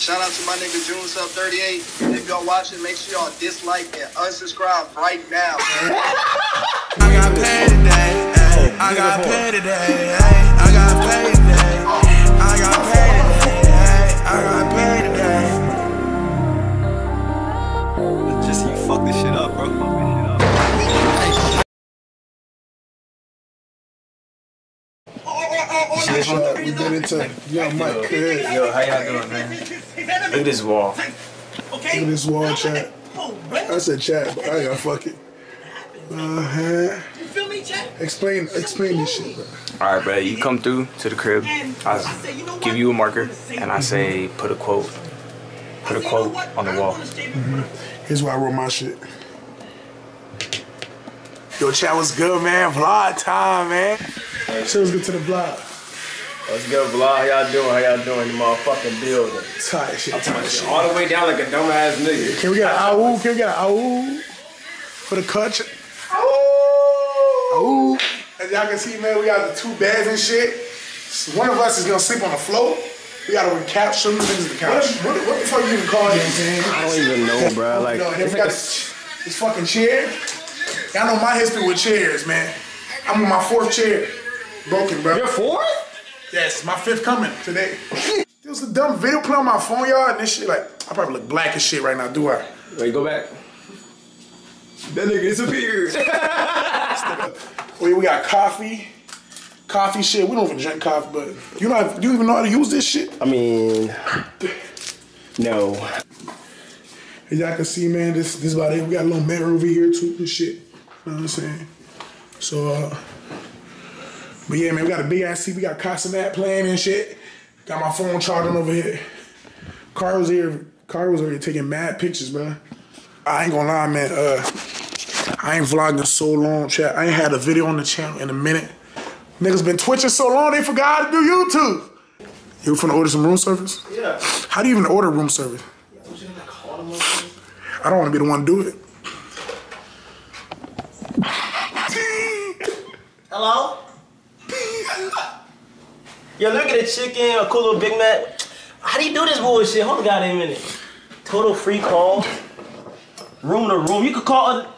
Shout out to my nigga June Sup 38. And if y'all watching, make sure y'all dislike and unsubscribe right now. I got paid today. Ay. I got paid today. Ay. I got paid We get into Young Mike Crib. Yo, how y'all doing, man? Look at this wall. Look at this wall chat. I said chat, but I got fuck it. Uh-huh. Explain, explain this shit, bro. All right, bro. You come through to the crib. I give you a marker, and I say put a quote. Put a quote on the wall. Here's why I wrote my shit. Yo, chat was good, man. Vlog time, man. Shit was good to the vlog. Let's go, vlog. How y'all doing? How y'all doing in the motherfucking building? Tight shit, tight shit. All the way down like a dumbass nigga. Can we get an owl? Can we get an owl for the cut? Owl. As y'all can see, man, we got the two beds and shit. One of us is gonna sleep on the floor. We gotta recap some of the things at the couch. What, what, what the fuck you even call it? You know what I'm saying? I don't even know, bro. Like, No, then we got this, this fucking chair. Y'all know my history with chairs, man. I'm on my fourth chair. Broken, bro. You're fourth? Yes, my fifth coming today. there was a dumb video playing on my phone, y'all, and this shit, like, I probably look black as shit right now, do I? Wait, go back. That nigga disappeared. We, we got coffee. Coffee shit. We don't even drink coffee, but you know, how- you even know how to use this shit? I mean, no. As y'all can see, man, this this about it. We got a little mirror over here too and shit. You know what I'm saying? So, uh, but yeah, man, we got a big ass seat. We got Casanat playing and shit. Got my phone charging over here. Car was here. Car was over here taking mad pictures, bro. I ain't gonna lie, man. Uh, I ain't vlogging so long, chat. I ain't had a video on the channel in a minute. Niggas been twitching so long they forgot how to do YouTube. You finna order some room service? Yeah. How do you even order room service? I don't want to be the one to do it. Hello? Yo, let me get a chicken, a cool little Big Mac. How do you do this bullshit? Hold on, goddamn minute. Total free call. Room to room. You could call. A,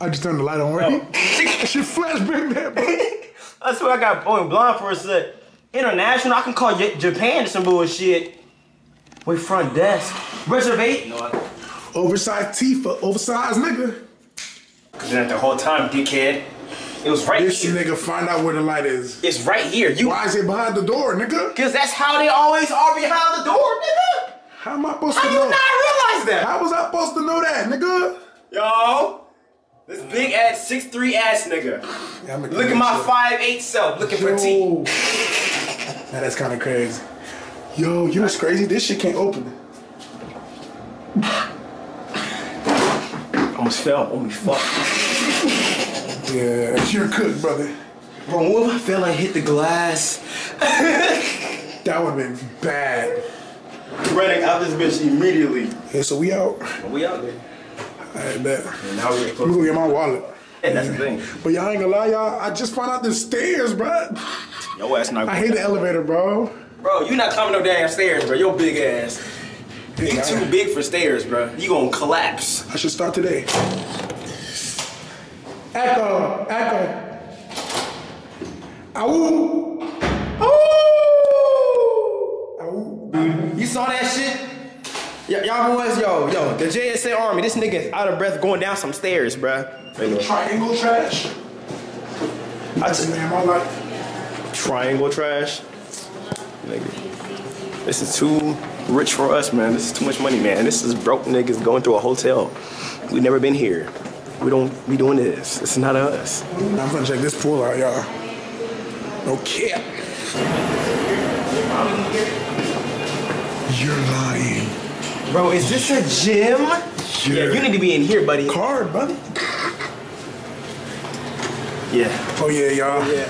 I just turned the light on, right? Oh. Shit flashbang that, bro. I swear I got going blind for a sec. International. I can call J- Japan some bullshit. Wait, front desk. Reservate. No, I. Oversized teeth for oversized nigga. Cause then the whole time, dickhead. It was right This here. nigga find out where the light is. It's right here. You. Why is it behind the door, nigga? Cause that's how they always are behind the door, nigga. How am I supposed How to you not know? realize that? How was I supposed to know that, nigga? Yo, this big ass six three ass nigga. Yeah, Look at my five eight self, looking petite. Yo. Now that's kind of crazy. Yo, you know what's crazy? This shit can't open. Almost fell. Me fuck. Yeah, you're a cook, brother. Bro, what if I fell and hit the glass? That would have been bad. Running out this bitch immediately. Yeah, so we out. We out there. I bet. And now we're Let me close. go get my wallet. And that's the thing. But y'all ain't gonna lie, y'all. I just found out the stairs, bruh. Yo ass not I hate the elevator, bro. Bro, you not climbing no damn stairs, bro. Your big ass. You too big for stairs, bro. You gonna collapse. I should start today. Echo, echo. Ow. Ow. You saw that shit? Y'all boys, yo, yo, the JSA Army, this nigga is out of breath going down some stairs, bruh. Triangle trash. I That's just, man, my life. triangle trash. Nigga. This is too rich for us, man. This is too much money, man. This is broke niggas going through a hotel. We've never been here. We don't be doing this. It's not us. I'm gonna check this pool out, y'all. No cap. You're lying. Bro, is this a gym? Yeah, you need to be in here, buddy. Card, buddy. Yeah. Oh yeah, y'all. Yeah.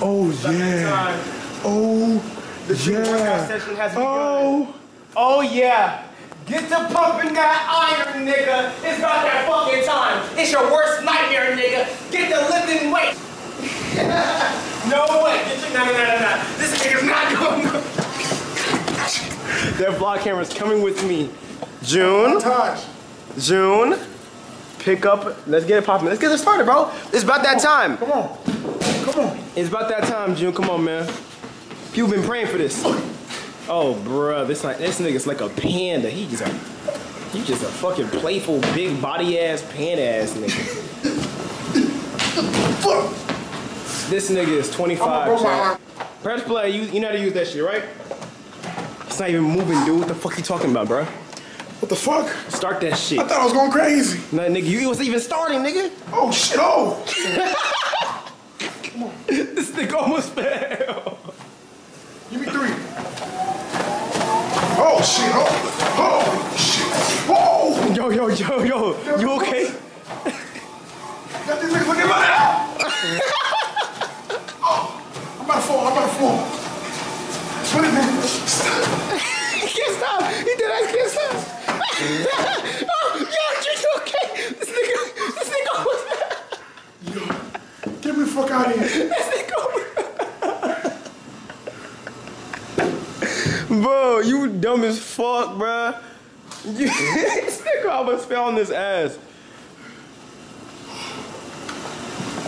Oh yeah. Oh gym workout yeah. session has begun. Oh. Oh yeah. Get to pumping that iron, nigga. It's about that fucking time. It's your worst nightmare, nigga. Get the lifting weight. no way. Get your, no, no, no, no, no. This nigga's not going. that vlog camera's coming with me. June. June, pick up. Let's get it popping. Let's get it started, bro. It's about that time. Come on. Come on. It's about that time, June. Come on, man. People been praying for this. Oh, bruh, this like this nigga's like a panda. He just a, he just a fucking playful, big body ass panda ass nigga. Fuck. This nigga is 25. I'ma broke my chat. arm. Press play. You, you know how to use that shit, right? It's not even moving, dude. What the fuck you talking about, bro? What the fuck? Start that shit. I thought I was going crazy. Nah, nigga, you it was even starting, nigga. Oh shit. Oh. Come on. This nigga almost fell. Give me three. Oh shit. Oh. Oh shit. Oh. Yo, yo, yo, yo. You okay? Got these niggas looking at my oh. I'm about to fall. I'm about to fall. Is it? He can't stop. He did that. He can't stop. oh, yo, you okay? This nigga, this nigga almost fell. Get me the fuck out of here. This nigga almost Bro, you dumb as fuck, bruh. You, this nigga almost fell on his ass.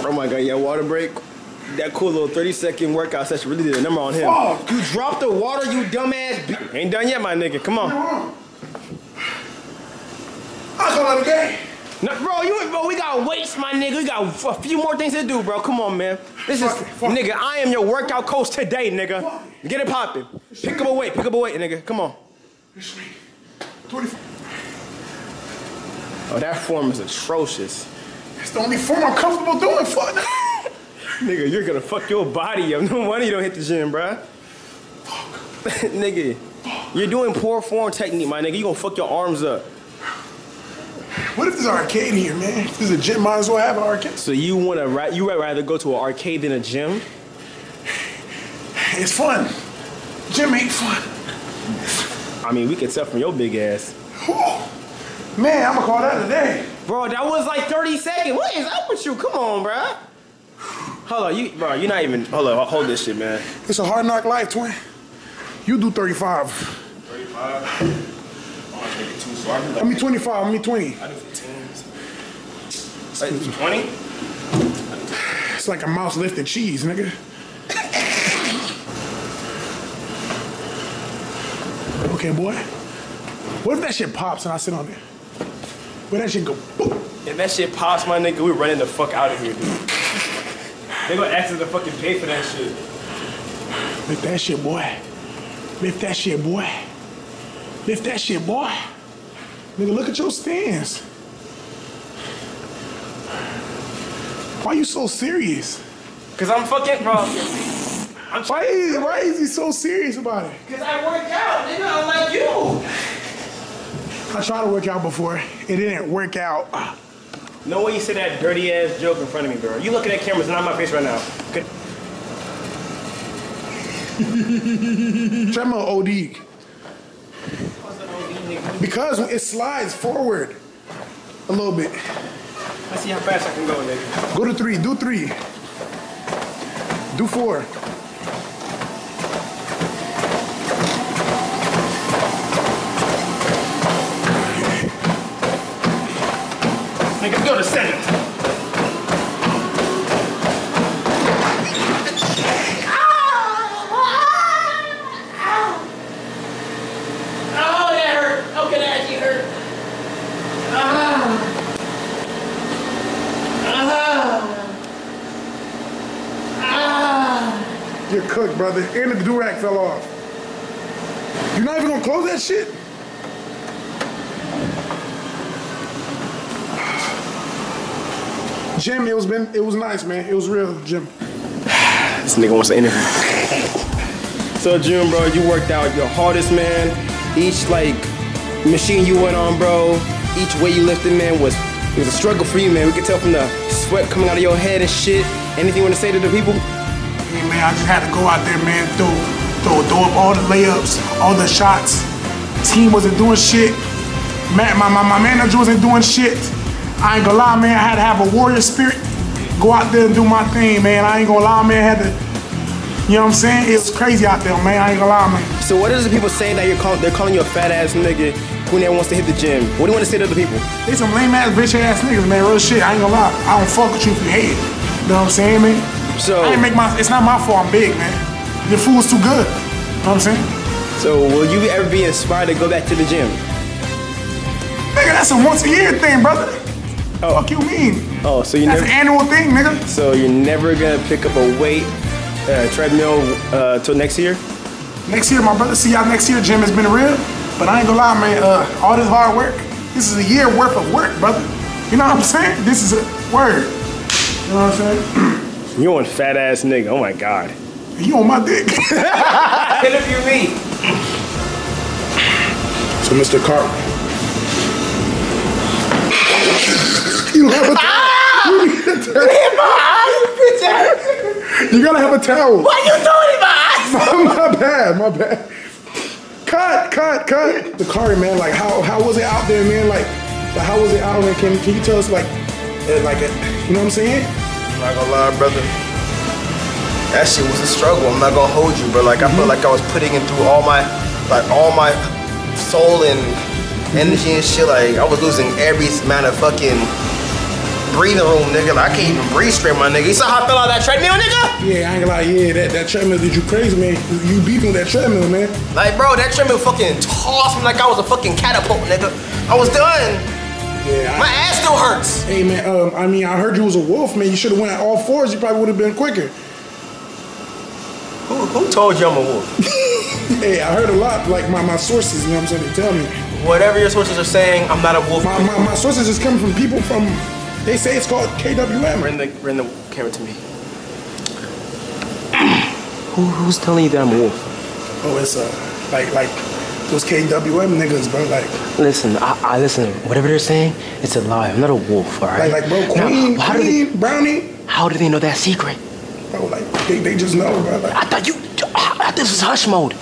Oh my god, yeah, water break. That cool little 30 second workout session really did a number on him. Fuck. You dropped the water, you dumbass. Ain't done yet, my nigga. Come on. I call it a game. No, bro, you bro, we got weights, my nigga. We got a few more things to do, bro. Come on, man. This is Fuck it, it. nigga. I am your workout coach today, nigga. Fuck Get it popping. Pick up a weight. Pick up a weight, nigga. Come on. It's me. 24. Oh, that form is atrocious. It's the only form I'm comfortable doing. Fuck. Nigga, you're gonna fuck your body up. No wonder you don't hit the gym, bruh. nigga, you're doing poor form technique, my nigga. You gonna fuck your arms up. What if there's an arcade here, man? If there's a gym, might as well have an arcade. So you wanna ra- you would rather go to an arcade than a gym? It's fun. Gym ain't fun. I mean, we can tell from your big ass. Whew. Man, I'm gonna call that a day. Bro, that was like 30 seconds. What is up with you? Come on, bro. Hold on, you bro, you're not even hold on, hold this shit, man. It's a hard knock life, twin. You do 35. 35. Oh, nigga, too far. I mean 25, I mean 20. I do 15. 20? It's like a mouse lifting cheese, nigga. Okay, boy. What if that shit pops and I sit on it? Where that shit go? If that shit pops, my nigga, we running the fuck out of here, dude. They gonna ask us to fucking pay for that shit. Lift that shit, boy. Lift that shit, boy. Lift that shit, boy. Nigga, look at your stance. Why you so serious? Cause I'm fucking, bro. Why is, why is he so serious about it? Cause I work out, nigga. I'm like you. I tried to work out before. It didn't work out. No way you said that dirty ass joke in front of me, bro. You looking at cameras, and not my face right now. Good. Try my OD. Because it slides forward a little bit. Let's see how fast I can go, nigga. Go to three. Do three. Do four. Nigga, go to seven. Oh, that hurt. Okay, that actually hurt. Ah. Ah. Ah. You're cooked, brother. And the durag fell off. You're not even gonna close that shit? Jim, it was been it was nice, man. It was real, Jim. This nigga wants to interview. So June, bro, you worked out your hardest, man. Each like machine you went on, bro. Each way you lifted, man, was it was a struggle for you, man. We could tell from the sweat coming out of your head and shit. Anything you want to say to the people? Man, I just had to go out there, man, throw, throw, throw up all the layups, all the shots. Team wasn't doing shit. Man, my, my, my manager wasn't doing shit. I ain't gonna lie, man, I had to have a warrior spirit. Go out there and do my thing, man. I ain't gonna lie, man. I had to You know what I'm saying? It was crazy out there, man. I ain't gonna lie, man. So what is the people saying that you're call, they're calling you a fat ass nigga who never wants to hit the gym? What do you want to say to the people? They some lame ass bitch ass niggas, man. Real shit. I ain't gonna lie. I don't fuck with you if you hate it. You know what I'm saying, man? So I didn't make my. It's not my fault. I'm big, man. Your food's too good. You know what I'm saying? so will you ever be inspired to go back to the gym? Nigga, that's a once a year thing, brother. Oh. Fuck you mean? Oh, so you That's never an annual thing, nigga. so you're never gonna pick up a weight uh, treadmill uh, till next year? Next year, my brother. See y'all next year. Gym has been real, but I ain't gonna lie, man. Uh, all this hard work. This is a year worth of work, brother. You know what I'm saying? This is a word. You know what I'm saying? You on fat ass nigga. Oh my god. You on my dick. Interview me. So, Mr. Carp. You don't have a towel. You need a towel. You gotta have a towel. Why you doing it, my My, my bad, my bad. Cut, cut, cut. The car, man. Like, how how was it out there, man? Like, like how was it out there? Can can you tell us, like, uh, like, uh, you know what I'm saying? I'm not gonna lie, brother. That shit was a struggle. I'm not gonna hold you, bro. Like I felt mm-hmm. like I was putting in through all my, like all my soul and mm-hmm. energy and shit. Like I was losing every amount of fucking breathing room, nigga. Like I can't even breathe straight, my nigga. You saw how I fell out that treadmill, nigga? Yeah, I ain't gonna lie. Yeah, that, that treadmill did you crazy, man. You beefing with that treadmill, man. Like, bro, that treadmill fucking tossed me like I was a fucking catapult, nigga. I was done. Yeah. My I, ass still hurts. hey, man. Um, I mean, I heard you was a wolf, man. You should have went at all fours. You probably would have been quicker. Who, who told you I'm a wolf? Hey, I heard a lot. Like my, my sources, you know what I'm saying? They tell me. Whatever your sources are saying, I'm not a wolf. My, my, my sources is coming from people from. They say it's called KWM. Bring the bring the camera to me. Who, who's telling you that I'm a wolf? Oh, it's uh, like like those KWM niggas, bro. Like Listen, I, I listen. Whatever they're saying, it's a lie. I'm not a wolf, all right? like like bro, Now, Queen, how do they? Queen, Brownie, How do they know that secret? bro. Like they, they just know, bro. Like I thought you. I thought this was hush mode.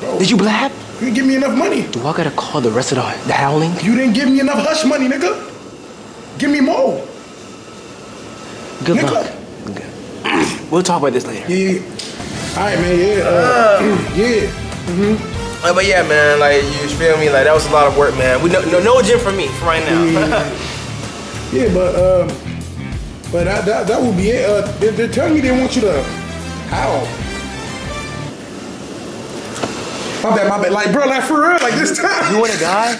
bro, Did you blab? You didn't give me enough money. Do I gotta call the rest of the, the howling? You didn't give me enough hush money, nigga. Give me more. Good Nigga. luck. Okay. We'll talk about this later. Yeah. All right, man. Yeah. Uh, yeah. Uh, but yeah, man, like you feel me? Like that was a lot of work, man. We no no, no gym for me for right now. Yeah, but um, but that that, that would be it. Uh, they're, they're telling me they want you to how. My bad, my bad. Like, bro, like for real, like this time. You want to die?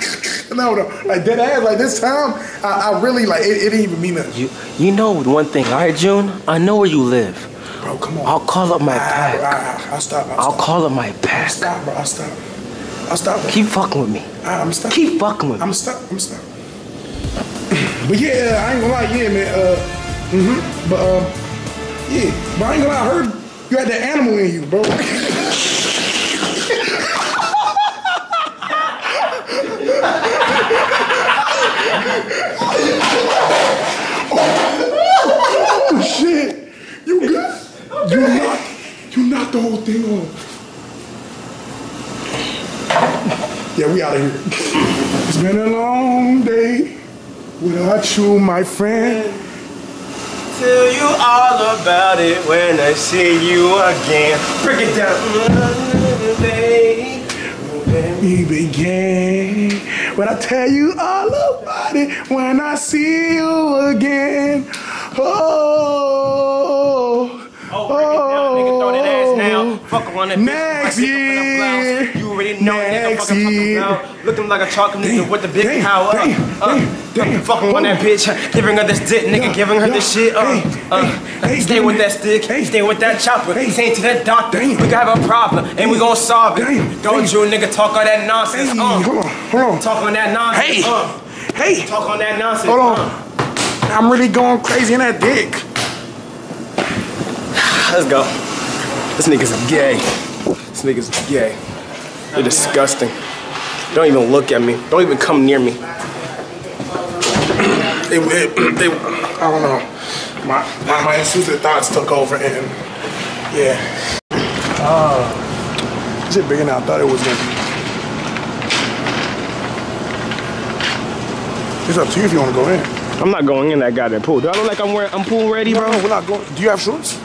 no, no, like dead ass. Like this time, I, I really like it, it didn't even mean nothing. You you know one thing, all right, June? I know where you live. Bro, come on. I'll call up my I, pack. I, I, will stop. I'll, I'll stop. call up my pack. Stop, bro. I'll stop. I'll stop. Bro. Keep fucking with me. I, I'm stop. Keep fucking with me. I'm stop. I'm stop. But yeah, I ain't gonna lie, yeah, man. Uh, mm-hmm. But um, yeah, but I ain't gonna lie. I heard you had that animal in you, bro. oh shit! You good? You knocked. You knocked the whole thing off. Yeah, we out of here. It's been a long day without you, my friend. Tell you all about it when I see you again. Break it down, baby. We began. When I tell you all about it, when I see you again. Oh, Oh, break it down, nigga. Throw that ass now. Fuck on that bitch. Next My dick up in her blouse. year. You already know that nigga Next fucking fucking year. blouse. Looking like a chocolate nigga with the big damn, power. damn, uh, damn, uh, damn. Fucking on that Hold bitch. Giving her this dick, nigga. Yeah, giving her this shit. Uh, Hey, uh, hey, hey, stay damn. with that stick. Hey. Stay with that chopper. Hey. Saying to that doctor, Damn. we got a problem and we gonna solve it. Damn, Don't damn. you nigga talk all that nonsense. Hey, uh. hold on, hold on. Talk on that nonsense. Hey. Uh. Hey, Talk on that nonsense. hold on. uh. I'm really going crazy in that dick. Let's go. This nigga's gay. This nigga's gay. You're disgusting. Don't even look at me. Don't even come near me. It, it, it, I don't know. My, my, my intrusive thoughts took over and yeah. Oh. Is it bigger than I thought it was gonna be? It's up to you if you want to go in. I'm not going in that goddamn pool. Do I look like I'm wearing I'm pool ready, No, bro? no, we're not going. Do you have shorts?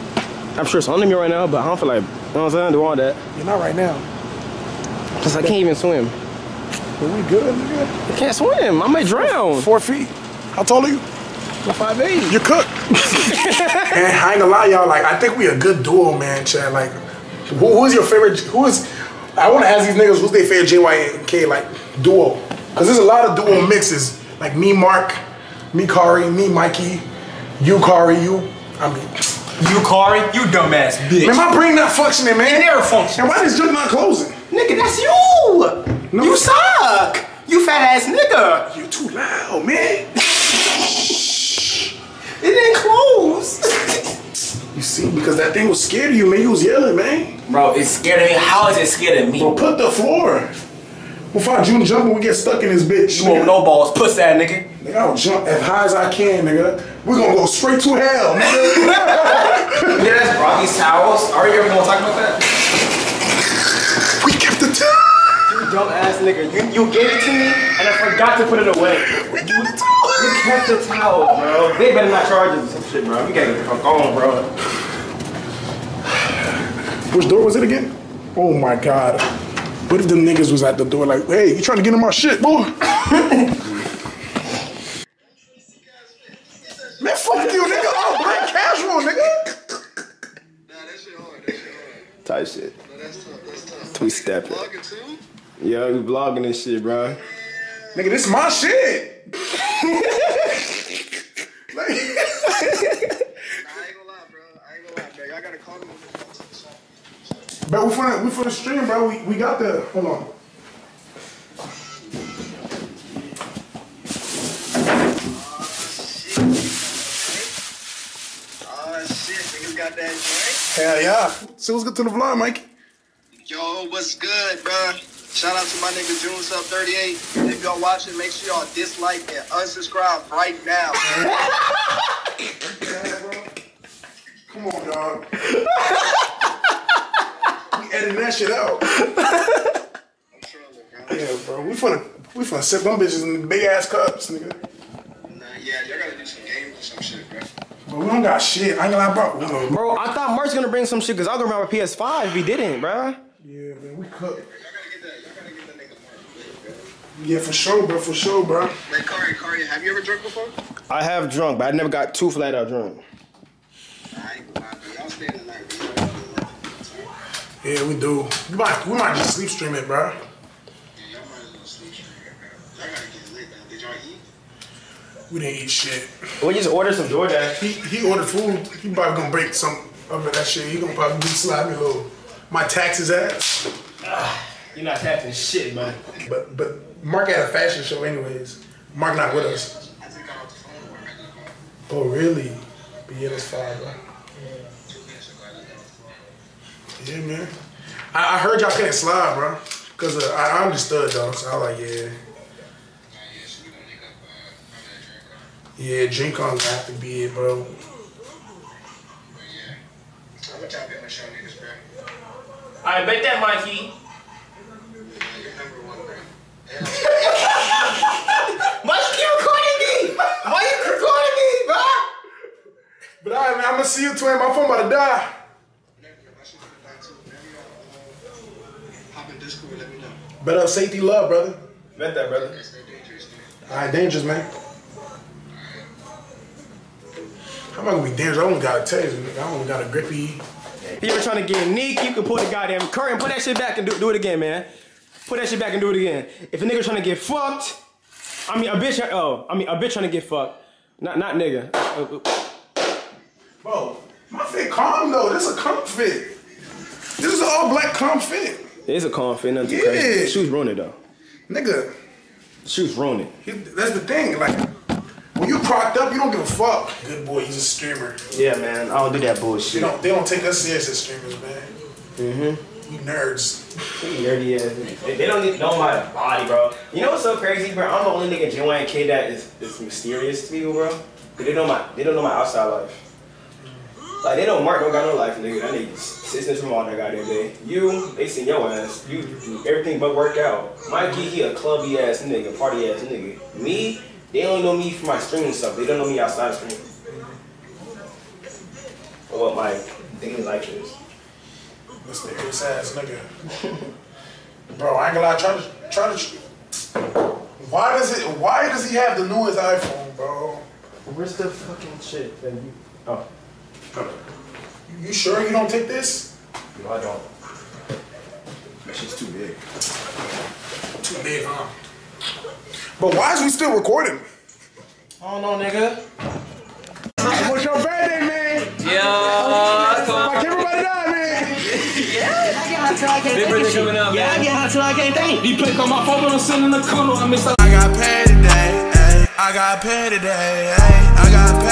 I'm sure it's under me right now, but I don't feel like, you know what I'm saying, do all that. You're not right now. Cause I can't even swim. But we good, nigga. I can't swim. I might drown. Four feet. How tall are you? I'm five eight. You're cooked. and I ain't gonna lie, y'all. Like, I think we a good duo, man, Chad. Like, who, who's your favorite? Who is? I want to ask these niggas who's their favorite JYK like duo? Cause there's a lot of duo mixes. Like me, Mark, me, Kari, me, Mikey, you, Kari, you. I mean, You, Kari, you dumbass bitch. man, my brain not functioning, man. It never functions. And why this joint not closing? Nigga, that's you. No. You suck. You fat ass nigga. You too loud, man. It didn't close. You see, because that thing was scared of you, man. You was yelling, man. Bro, it's scared of me. How is it scared of me? Bro, put the floor. We'll find June jump when we get stuck in this bitch. You want no balls, puss that nigga. Nigga, I'll jump as high as I can, nigga. We're gonna go straight to hell, nigga. Yeah, that's Robbie's towels. Are you ever gonna talk about that? Dumb ass nigga. You, you gave it to me and I forgot to put it away. We kept the You time. kept the towel, bro. They better not charge us some shit, bro. You gotta get the fuck on, bro. Which door was it again? Oh my god. What if them niggas was at the door like, hey, you trying to get in my shit, boy? Man, fuck you, nigga. Oh, black casual, nigga. Nah, that shit hard. That shit hard. Type shit. Nah, that's tough. That's tough. Two step it. Vlogging too? Yeah, we vlogging this shit, bro. Nigga, this is my shit. like, Nah, I ain't gonna lie, bro. I ain't gonna lie, bro. Y'all gotta call them when they come to the shop. But we for the, we for the stream, bro. We, we got the, hold on. Oh shit, oh, niggas got that joint. Hell yeah. So let's get to the vlog, Mike. Yo, what's good, bro? Shout out to my nigga June Sup 38. If y'all watching, make sure y'all dislike and unsubscribe right now. Come on, dog. we editing that shit out. I'm trolling, bro. Yeah, bro. We finna, we finna sip them bitches in the big ass cups, nigga. Nah, yeah, y'all gotta do some games or some shit, bro. But we don't got shit. I ain't gonna lie, bro. Bro, I thought Mark's gonna bring some shit because I'll go around with PS5 if he didn't, bro. Yeah, man, we cook. Y'all gotta get that, y'all gotta get that nigga more, bro. Yeah, for sure, bro. For sure, bro. Wait, Kari, Kari, have you ever drunk before? I have drunk, but I never got too flat out drunk. I ain't gonna lie, bro. Y'all stay the night, bro. Yeah, we do. We might, we might just sleep stream it, bro. Yeah, y'all might as well sleep straight, bro. Y'all gotta get lit, man. Did y'all eat? We didn't eat shit. We just ordered some DoorDash. He he ordered food. He probably gonna break some of that shit. He gonna probably be slide me a little. My taxes ass. Ah, you're not taxing shit, man. But but Mark had a fashion show anyways. Mark not with us. Oh really? But yeah, that's phone. Yeah, man. I, I heard y'all couldn't slide, bro. Cause uh, I, I understood though, so I like, yeah, yeah, drink, on have to be it, bro. I bet that Mikey. Yeah, you're number one, bro. Why you keep recording me? Why you recording me, bro? But alright, man. I'm gonna see you, twin. My phone about to die. Whenever my shit gonna die too, whenever y'all, hop in Discord, let me know. But uh, safety, love, brother. Bet that, brother. Stay dangerous, man. All right, dangerous, man. How am I gonna be dangerous? I only got a taser. nigga. I only got a grippy. If you ever trying to get Nick, you can pull the goddamn curry and put that shit back and do, do it again, man. Put that shit back and do it again. If a nigga trying to get fucked, I mean a bitch. Oh, I mean a bitch trying to get fucked. Not not nigga. Bro, my fit calm though. This a calm fit. This is an all black calm fit. It's a confident, nothing too Yeah. crazy. Shoes ruin it though. Nigga, Shoes ruin it. he- that's the thing. Like, when you crocked up, you don't give a fuck. Good boy, he's a streamer. Yeah, man. I don't do that They bullshit. don't, they don't take us serious as streamers, man. Mm-hmm. We nerds. Nerdy ass. They, don't need know my body, bro. You know what's so crazy, bro? I'm the only nigga in JYK that is, is mysterious to people, bro. They don't know my they don't know my outside life. Like they know Mark don't got no life, nigga. That nigga sits in room all that goddamn day. You, they seen your ass. You do everything but work out. Mikey, he a clubby ass nigga, party ass nigga. Me, they don't know me for my streaming stuff. They don't know me outside of streaming. What, Mike? think he like this. This ass nigga. Bro, I ain't gonna lie, try to try to why does it why does he have the newest iPhone, bro? Where's the fucking shit that you? Oh, You sure you don't take this? No, I don't. That shit's too big. Too big, huh? But why is we still recording? I don't know, nigga. What's your birthday, man? Yeah, Like everybody die, man. Big birthday coming up, man. He played on my phone, but I'm sitting in the corner. I miss I got paid today, ayy. I got paid today, ayy. I got paid.